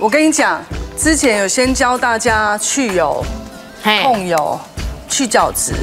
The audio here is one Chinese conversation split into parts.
我跟你讲，之前有先教大家去油、控油、去角质、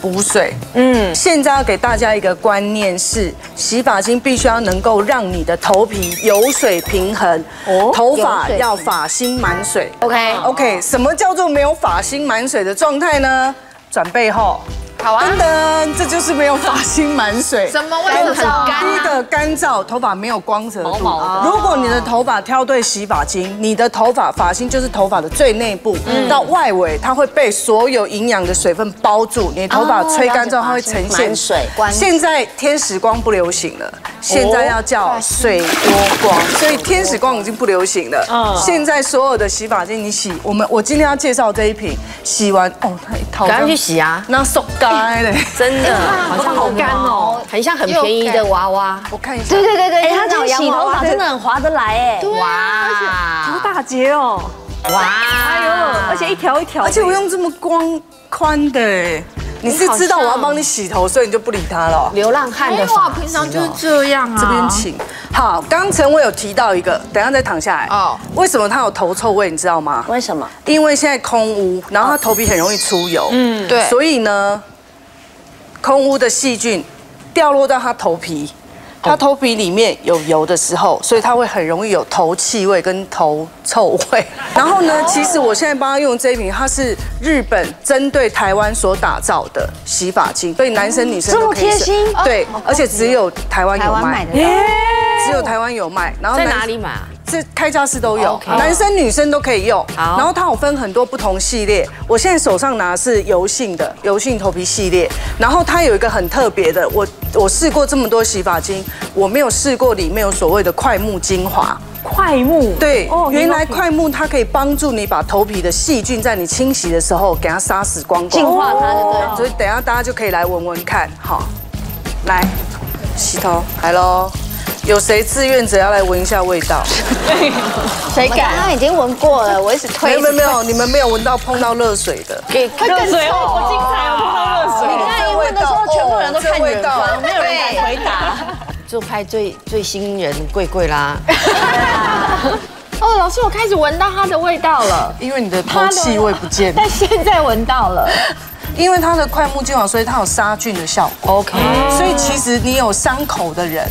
补水。嗯，现在要给大家一个观念是，洗发精必须要能够让你的头皮油水平衡，头发要发芯满水。OK OK，什么叫做没有发芯满水的状态呢？转背后。好啊噔噔，这就是没有发芯满水。什么为什么很干第一个干燥，头发没有光泽度。如果你的头发挑对洗发精，你的头发发芯就是头发的最内部，嗯到外围它会被所有营养的水分包住，你头发吹干之后它会呈现水关现在天使光不流行了，现在要叫水波光，所以天使光已经不流行了。现在所有的洗发精，你洗我们我今天要介绍这一瓶，洗完哦，它一套赶快去洗啊！那速干嘞，真的，好像好干哦，很像很便宜的娃娃。我看一下。对对对对，哎他这个洗头发真的很划得来哎。哇大截哦，哇！哎呦，而且一条一条，而且我用这么光宽的哎，你是知道我要帮你洗头，所以你就不理他了哦。流浪汉的没有啊，发平常就是这样啊。这边请。好，刚刚陈伟有提到一个，等一下再躺下来。哦哦，为什么他有头臭味？你知道吗？为什么？因为现在空屋，然后他头皮很容易出油。嗯，对所以呢，空污的细菌掉落到他头皮。他头皮里面有油的时候，所以他会很容易有头气味跟头臭味。然后呢，其实我现在帮他用这一瓶，它是日本针对台湾所打造的洗发精，所以男生女生这么都可以使贴心对，而且只有台湾有卖。只有台湾有卖。然后在哪里买啊？这开架式都有男生女生都可以用。好。然后它有分很多不同系列，我现在手上拿的是油性的油性头皮系列，然后它有一个很特别的，我我试过这么多洗发精，我没有试过里面有所谓的快木精华。快木，对，哦原来快木它可以帮助你把头皮的细菌在你清洗的时候给它杀死光光，净化它就对？了所以等一下大家就可以来闻闻看，好，来洗头来喽。有谁志愿者要来闻一下味道？谁敢？他已经闻过了，我一直没推。有没有没有，你们没有闻到碰到热水的。给热水哦，好精彩哦，碰到热水。你看一闻的时候，全部人都看远方，没有人敢回答。就拍最最新人贵贵啦。哦，老师，我开始闻到它的味道了，因为你的头气味不见了，但 现在闻到了。因为它的快木精华，所以它有杀菌的效果。OK，所以其实你有伤口的人，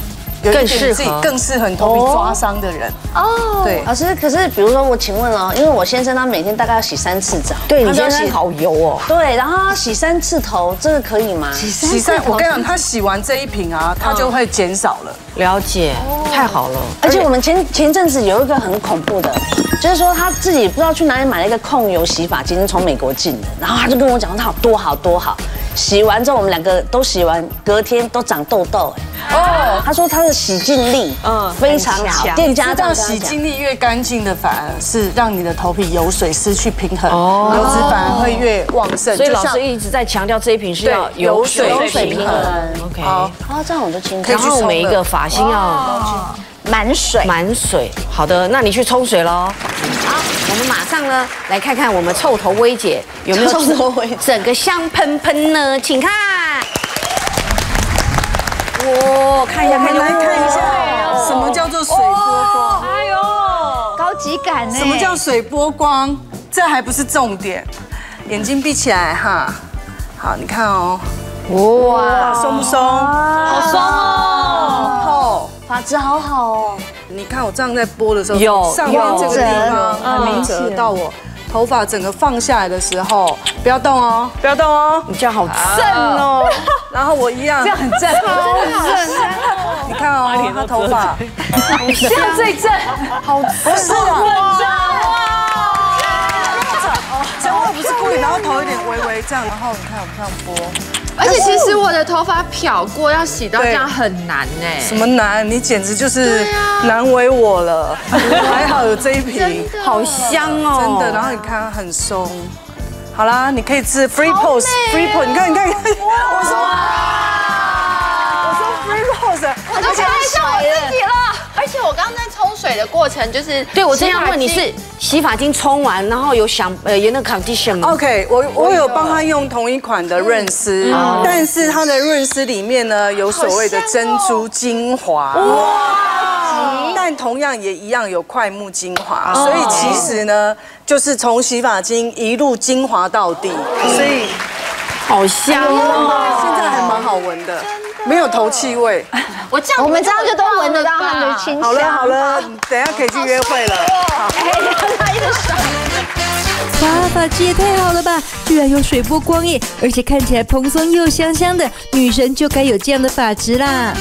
更适合自己更适合你头皮抓伤的人。哦，对老师，可是比如说我请问哦，因为我先生他每天大概要洗三次澡，对你先生好油哦。对，然后他洗三次头，这个可以吗？洗洗晒，我跟你讲，他洗完这一瓶啊，他就会减少了。了解，太好了。而且我们前前阵子有一个很恐怖的，就是说他自己不知道去哪里买了一个控油洗发精，是从美国进的，然后他就跟我讲他有多好多好，洗完之后我们两个都洗完，隔天都长痘痘，哎，哦，他说它的洗净力嗯非常好，店家这样洗净力越干净的，反而是让你的头皮油水失去平衡，油脂反而会越旺盛。所以老师一直在强调这一瓶是要对油水平衡。OK，好，哦，这样我就清楚。然后每一个发型要满水。满水。好的，那你去冲水喽。好，我们马上呢来看看我们臭头薇姐有没有臭头薇整个香喷喷呢？请看。哇，看一下，看一下，来看一下，什么叫做水波光？哎呦，高级感呢？什么叫水波光？这还不是重点，眼睛闭起来哈。好，你看哦，哇，松不松？好松哦，厚。发质好好哦，你看我这样在拨的时候，有上面这个地方很明显到我头发整个放下来的时候，不要动哦，不要动哦，你这样好正哦。然后我一样，这样很正，你看哦，他头发。这样最正，好不是啊，讲话不是故意，然后头有点微微这样，然后你看我这样拨，而且其实我的头发漂过，要洗到这样很难呢。什么难？你简直就是难为我了，还好有这一瓶。好香哦，真的，然后你看它很松。好啦，你可以吃 free pose，free pose，你看，你看，你看，我说，我说 free pose，我都拍上我自己了。而且我刚刚在冲水的过程，就是对我正要问你是洗发精冲完，然后有想呃有那个 condition 吗？OK，我我有帮他用同一款的润丝，但是它的润丝里面呢有所谓的珍珠精华。哇！但同样也一样有快木精华，所以其实呢，就是从洗发精一路精华到底，所以好香哦！现在还蛮好闻的，没有头气味。我这样我们这样就都闻得到它的清香。好了好了，等一下可以去约会了。哇，发质也太好了吧！居然有水波光耶，而且看起来蓬松又香香的，女神就该有这样的发质啦。